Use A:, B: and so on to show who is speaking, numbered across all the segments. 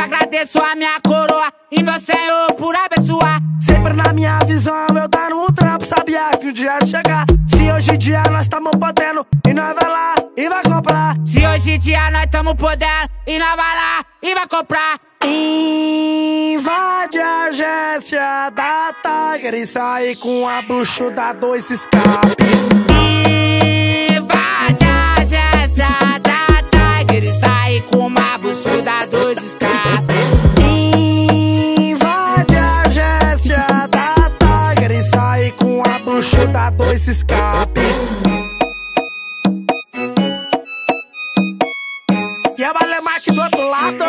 A: agradeço a minha coroa e meu Senhor por abençoar.
B: Sempre na minha visão, eu dando um trampo, sabia que o dia ia chegar. Se hoje em dia nós estamos podendo, e nós vai lá e vai comprar.
A: Se hoje em dia nós estamos podendo, e nós vai lá e vai comprar.
B: Invade a agência da Tiger e sai com a bucho da dois escape.
A: A
B: bucho da dois escape. E a Valemark do outro lado.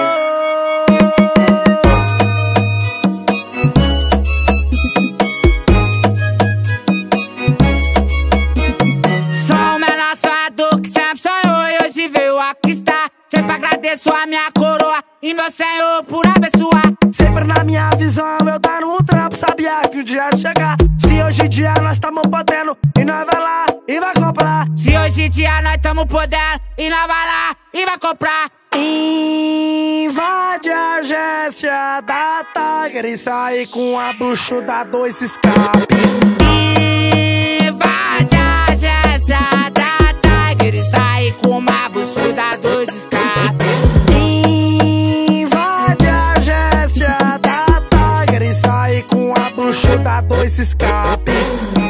A: Sou o menor sonhador que sempre sonhou e hoje veio aqui estar. Sempre agradeço a minha coroa e meu Senhor por abençoar.
B: Sempre na minha visão, eu dando um trampo, sabia que o dia ia chegar. Nós estamos podendo, e nós vai lá e vai comprar.
A: Se hoje em dia nós estamos podendo, e nós vai lá e vai comprar.
B: Invade a agência da Tiger e sai com a bucho da dois escape.
A: Invade a agência da Tiger e sai com uma buçuda dois escape.
B: Invade a agência da Tiger e sai com a bucho da dois escape.